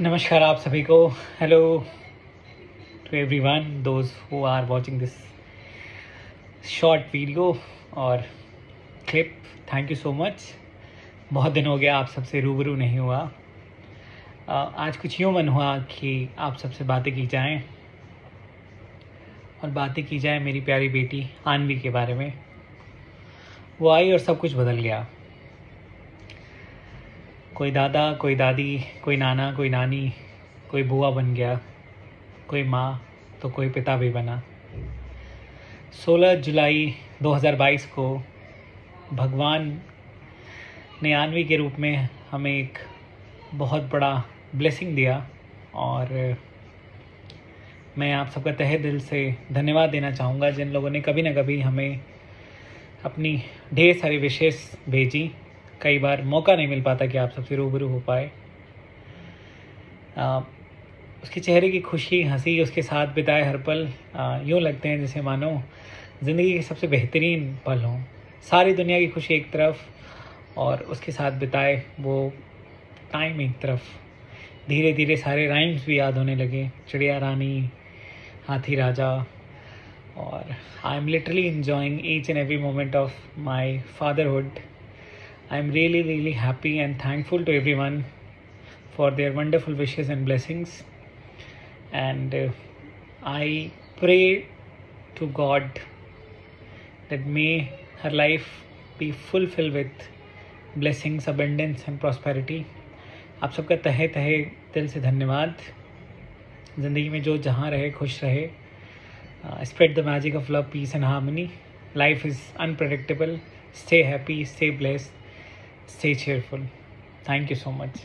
नमस्कार आप सभी को। Hello to everyone those who are watching this short video और clip thank you so much बहुत दिन हो गया, आप सबसे रूबरू नहीं हुआ। आज कुछ यूँ मन हुआ कि आप सबसे बातें की जाएँ। और बातें की जाए मेरी प्यारी बेटी आनवी के बारे में। वो आई और सब कुछ बदल गया। कोई दादा, कोई दादी, कोई नाना, कोई नानी, कोई बुआ बन गया, कोई माँ तो कोई पिता भी बना। 16 जुलाई 2022 को भगवान ने आनवी के रूप में हमें एक बहुत बड़ा ब्लेसिंग दिया और मैं आप सबका तहे दिल से धन्यवाद देना चाहूँगा जिन लोगों ने कभी ना कभी हमें अपनी ढेर सारी विशेष भेजी। कई बार मौका नहीं मिल पाता कि आप सबसे रूबरू हो पाए। आ, उसके चेहरे की खुशी हँसी उसके साथ बिताए हर पल यूँ लगते हैं जैसे मानो ज़िंदगी के सबसे बेहतरीन पल हों। सारी दुनिया की खुशी एक तरफ़ और उसके साथ बिताए वो टाइम एक तरफ़। धीरे धीरे सारे राइम्स भी याद होने लगे। चिड़िया रानी हाथी राजा और I am literally enjoying each and every moment of my fatherhood I am really really happy and thankful to every one for their wonderful wishes and blessings and I pray to God that may her life be fulfill with blessings abundance and prosperity आप सबका तहे तहे दिल से धन्यवाद। ज़िंदगी में जो जहाँ रहे, खुश रहे spread the magic of love peace and harmony life is unpredictable stay happy stay blessed Stay cheerful. Thank you so much.